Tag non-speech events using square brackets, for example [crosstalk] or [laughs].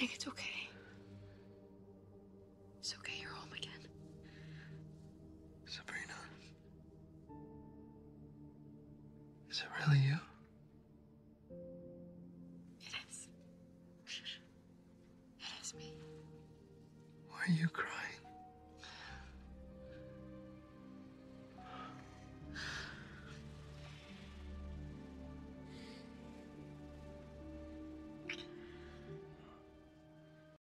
Nick, it's okay. It's okay, you're home again. Sabrina. Is it really you? It is. [laughs] It is me. Why are you crying?